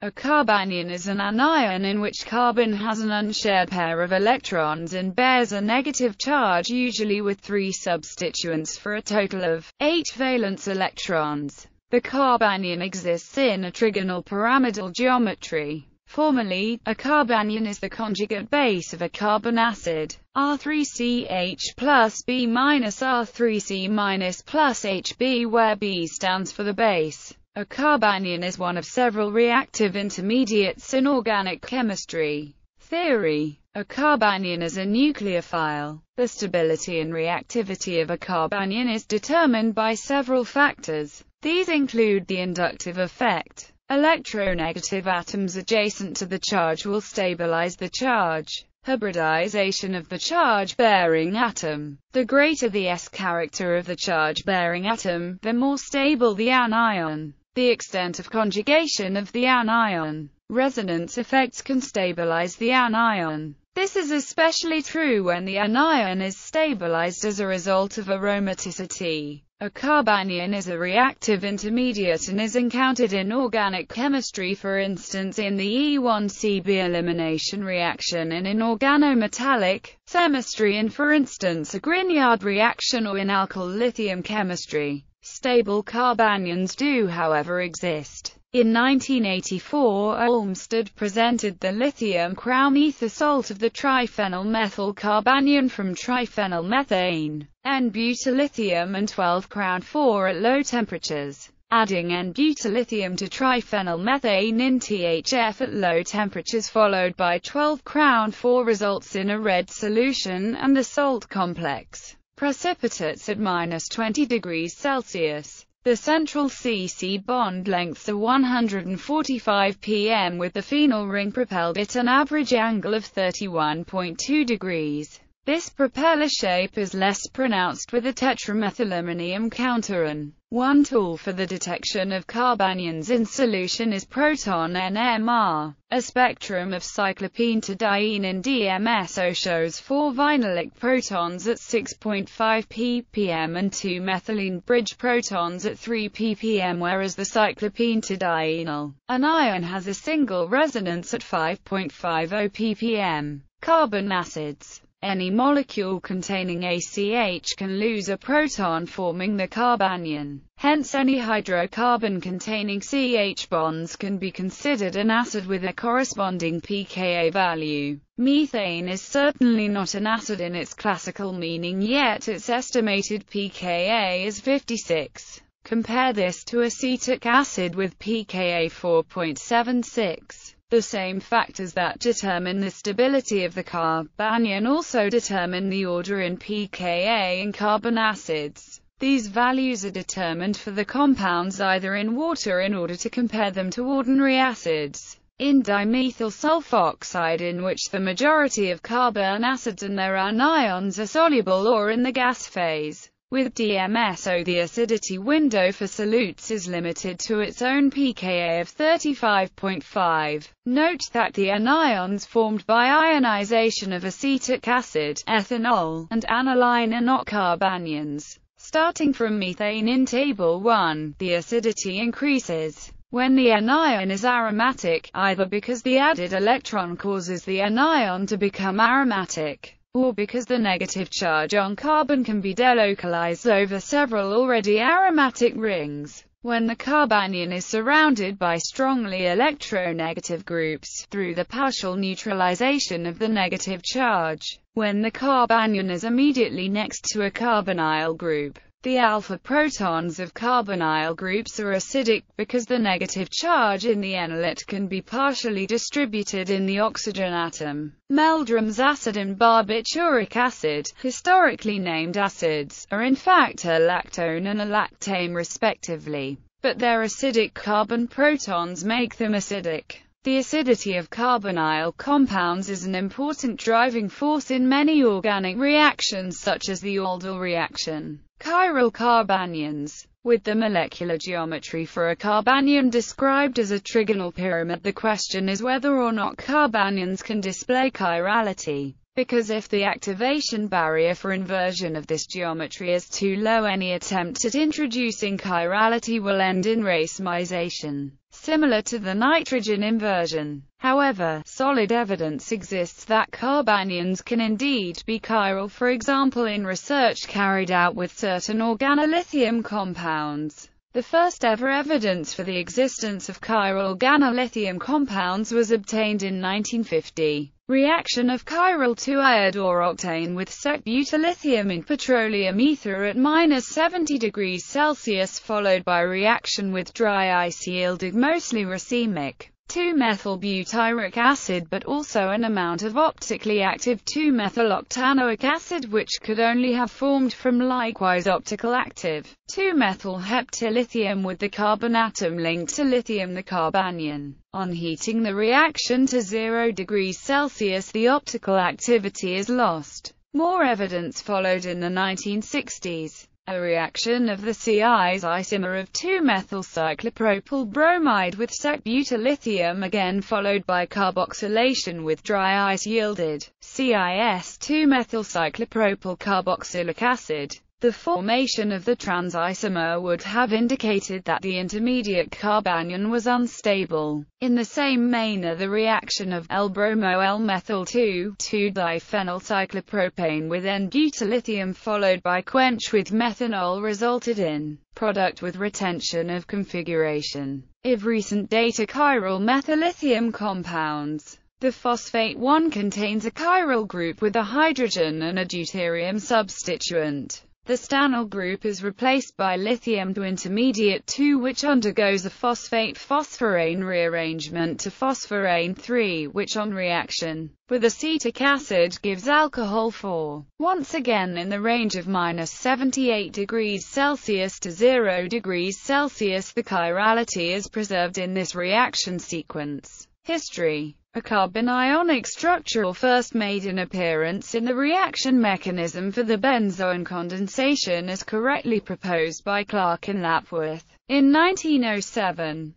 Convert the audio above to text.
A carbanion is an anion in which carbon has an unshared pair of electrons and bears a negative charge usually with three substituents for a total of eight valence electrons. The carbanion exists in a trigonal pyramidal geometry. Formally, a carbanion is the conjugate base of a carbon acid, R3CH plus B minus R3C minus plus HB where B stands for the base. A carbanion is one of several reactive intermediates in organic chemistry. Theory A carbanion is a nucleophile. The stability and reactivity of a carbanion is determined by several factors. These include the inductive effect. Electronegative atoms adjacent to the charge will stabilize the charge. Hybridization of the charge-bearing atom. The greater the S character of the charge-bearing atom, the more stable the anion the extent of conjugation of the anion. Resonance effects can stabilize the anion. This is especially true when the anion is stabilized as a result of aromaticity. A carbanion is a reactive intermediate and is encountered in organic chemistry for instance in the E1Cb elimination reaction and in organometallic chemistry and for instance a Grignard reaction or in alkyl lithium chemistry. Stable carbanions do however exist. In 1984 Olmstead presented the lithium crown ether salt of the triphenyl methyl carbanion from triphenyl methane, N-butyllithium and 12 crown 4 at low temperatures. Adding N-butyllithium to triphenyl methane in THF at low temperatures followed by 12 crown 4 results in a red solution and the salt complex precipitates at minus 20 degrees Celsius. The central C-C bond lengths are 145 pm with the phenyl ring propelled at an average angle of 31.2 degrees. This propeller shape is less pronounced with a tetramethylammonium counterion. One tool for the detection of carbanions in solution is proton NMR. A spectrum of cyclopentadiene in DMSO shows four vinylic protons at 6.5 ppm and two methylene bridge protons at 3 ppm whereas the cyclopentadienyl anion has a single resonance at 5.50 ppm. Carbon acids any molecule containing ACH can lose a proton forming the carbanion. Hence any hydrocarbon containing CH bonds can be considered an acid with a corresponding pKa value. Methane is certainly not an acid in its classical meaning yet its estimated pKa is 56. Compare this to acetic acid with pKa 4.76. The same factors that determine the stability of the carbanion also determine the order in pKa in carbon acids. These values are determined for the compounds either in water in order to compare them to ordinary acids. In dimethyl sulfoxide in which the majority of carbon acids and their anions are soluble or in the gas phase. With DMSO oh, the acidity window for solutes is limited to its own pKa of 35.5. Note that the anions formed by ionization of acetic acid, ethanol, and aniline are not carbanions. Starting from methane in Table 1, the acidity increases when the anion is aromatic, either because the added electron causes the anion to become aromatic, or because the negative charge on carbon can be delocalized over several already aromatic rings. When the carbanion is surrounded by strongly electronegative groups, through the partial neutralization of the negative charge, when the carbanion is immediately next to a carbonyl group, the alpha protons of carbonyl groups are acidic, because the negative charge in the enolate can be partially distributed in the oxygen atom. Meldrum's acid and barbituric acid, historically named acids, are in fact a lactone and a lactam respectively, but their acidic carbon protons make them acidic. The acidity of carbonyl compounds is an important driving force in many organic reactions such as the aldol reaction. Chiral carbanions. With the molecular geometry for a carbanion described as a trigonal pyramid the question is whether or not carbanions can display chirality. Because if the activation barrier for inversion of this geometry is too low any attempt at introducing chirality will end in racemization. similar to the nitrogen inversion. However, solid evidence exists that carbanions can indeed be chiral for example in research carried out with certain organolithium compounds. The first ever evidence for the existence of chiral organolithium compounds was obtained in 1950. Reaction of chiral 2-iodooctane with sec-butyllithium in petroleum ether at minus 70 degrees Celsius followed by reaction with dry ice yielded mostly racemic 2-methyl-butyric acid but also an amount of optically active 2-methyl-octanoic acid which could only have formed from likewise optical active 2-methyl-heptyllithium with the carbon atom linked to lithium the carbanion. On heating the reaction to 0 degrees Celsius the optical activity is lost. More evidence followed in the 1960s. A reaction of the cis isomer of 2-methyl-cyclopropyl bromide with sec-butyllithium again followed by carboxylation with dry ice yielded CIS 2-methyl-cyclopropyl carboxylic acid. The formation of the trans-isomer would have indicated that the intermediate carbanion was unstable. In the same manner the reaction of 1-bromo-1-methyl-2, 2-diphenylcyclopropane with N-butyllithium followed by quench with methanol resulted in product with retention of configuration. If recent data chiral methyllithium compounds the phosphate 1 contains a chiral group with a hydrogen and a deuterium substituent. The stannyl group is replaced by lithium to intermediate 2 which undergoes a phosphate-phosphorane rearrangement to phosphorane 3 which on reaction with acetic acid gives alcohol 4. Once again in the range of minus 78 degrees Celsius to 0 degrees Celsius the chirality is preserved in this reaction sequence. History a carbanionic structure first made an appearance in the reaction mechanism for the benzoin condensation as correctly proposed by Clarke and Lapworth. In 1907,